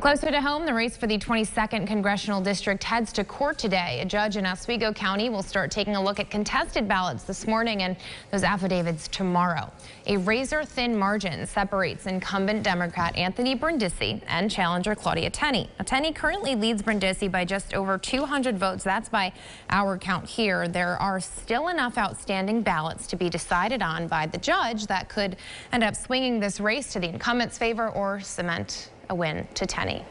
Closer to home, the race for the 22nd Congressional District heads to court today. A judge in Oswego County will start taking a look at contested ballots this morning and those affidavits tomorrow. A razor-thin margin separates incumbent Democrat Anthony Brindisi and challenger Claudia Tenney. Now, Tenney currently leads Brindisi by just over 200 votes. That's by our count here. There are still enough outstanding ballots to be decided on by the judge that could end up swinging this race to the incumbent's favor or cement a win to Tenney.